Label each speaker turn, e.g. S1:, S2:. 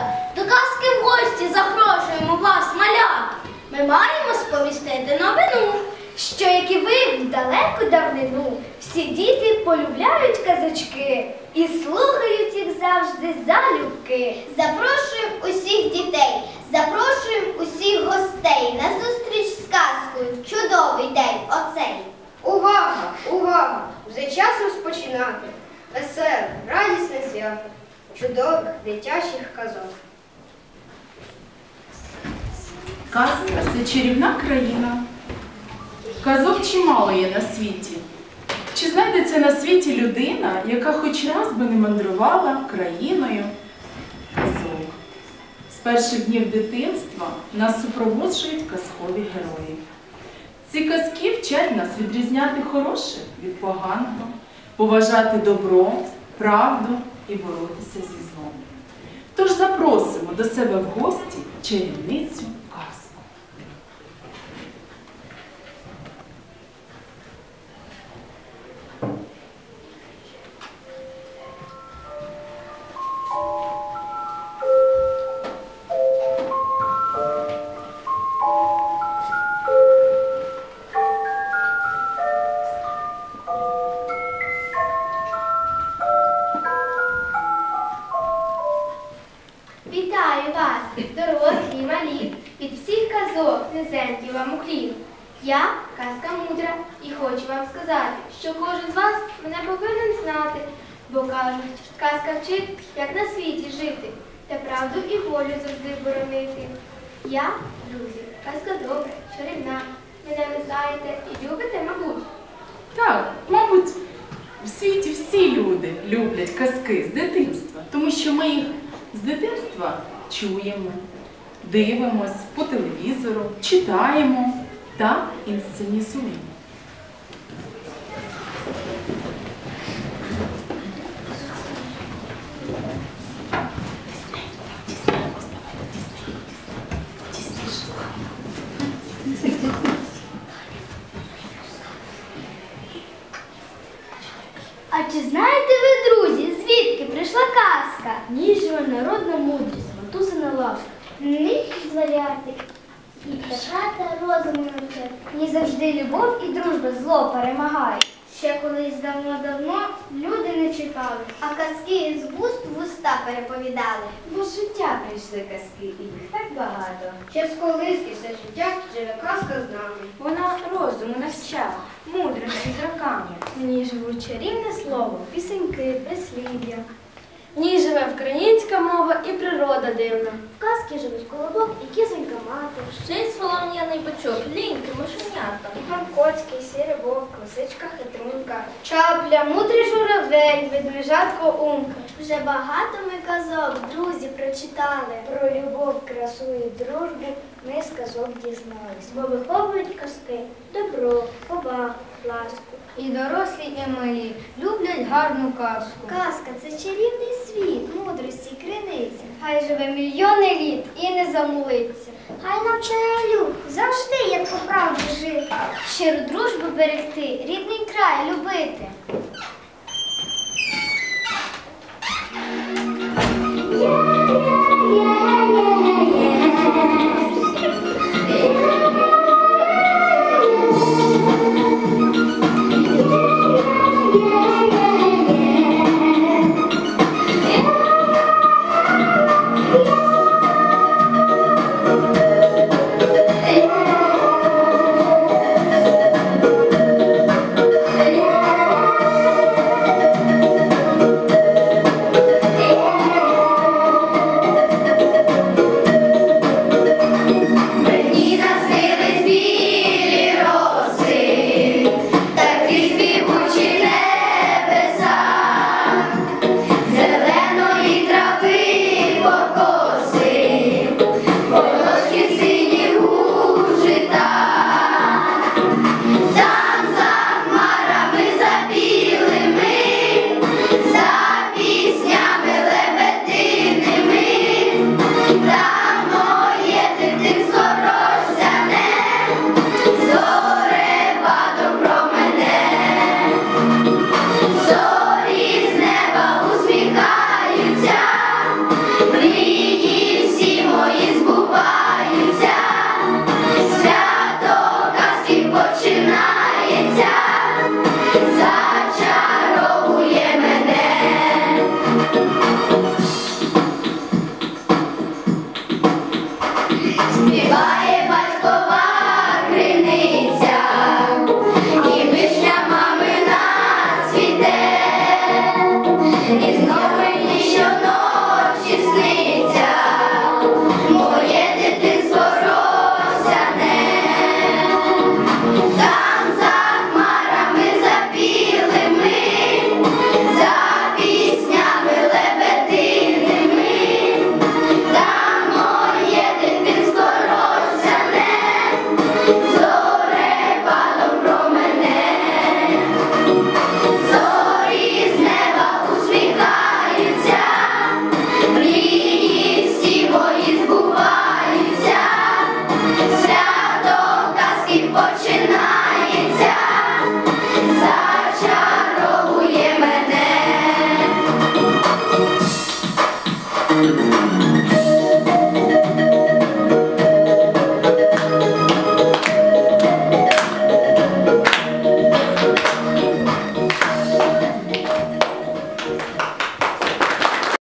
S1: малятка, до казки в гості запрошуємо вас, малятка. Ми маємо сповістити новину, що як і ви в далеку давнину, всі діти полюбляють казочки і слухають їх завжди залюбки.
S2: Запрошуємо усіх дітей, запрошуємо усіх гостей на зустріч з казкою. в Чудовий день оцей.
S3: Увага! Увага! Вже час розпочинати. Веселе, радісне свято, чудових дитячих казок.
S4: Казка це чарівна країна. Казок чимало є на світі. Чи знайдеться на світі людина, яка хоч раз би не мандрувала країною казок? З перших днів дитинства нас супроводжують казкові герої. Ці казки вчать нас відрізняти хороше від поганого, поважати добро, правду і боротися зі злом. Тож запросимо до себе в гості чарівницю
S1: Вітаю вас, дорослі малі, від всіх казок, низенький вам уклін. Я казка мудра і хочу вам сказати, що кожен з вас мене повинен знати, бо кажуть, казка вчить, як на світі жити, та правду і волю завжди боронити. Я, друзі, казка добра, чарівна. Мене ви знаєте і любите, мабуть.
S4: Так, мабуть, в світі всі люди люблять казки з дитинства, тому що ми їх з дитинства чуємо, дивимось по телевізору, читаємо та інсценізуємо.
S1: А чи знаєте ви, друзі, звідки прийшла казка? Ніжова народна мудрість, матусина лавка. Них зваряти. І пташата розуму навчать. Ні завжди любов і дружба зло перемагають. Ще колись давно-давно люди не чекали.
S2: А казки з вуст в уста переповідали.
S5: Бо з життя прийшли казки, і їх так багато.
S3: Ще з колиски все життя живе казка з нами.
S5: Вона розуму навчала, мудрості з роками.
S1: В ній живуть чарівне слово, пісеньки, прислів'я.
S6: В ній живе українська мова і природа дивна.
S1: В казки живуть колобок і кисонька мати.
S6: Ще й солом'яний бичок, ліньки, мишенята.
S1: Маркоцький, сірий вовк, лисичка, хитрунька, чапля, мудрий журавель, ведмежатко умка. Вже багато ми друзі, прочитали. Про любов, красу і дружбу ми з казок дізнались. Бо виховують казки, добро, повагу, ласку. І дорослі, і малі люблять гарну казку. Казка це чарівний світ, мудрості, криниці. Хай живе мільйони літ і не замулиться. Хай навчає люд завжди, як по правді жити. Щиру дружбу берегти, рідний край любити.
S2: Зеленої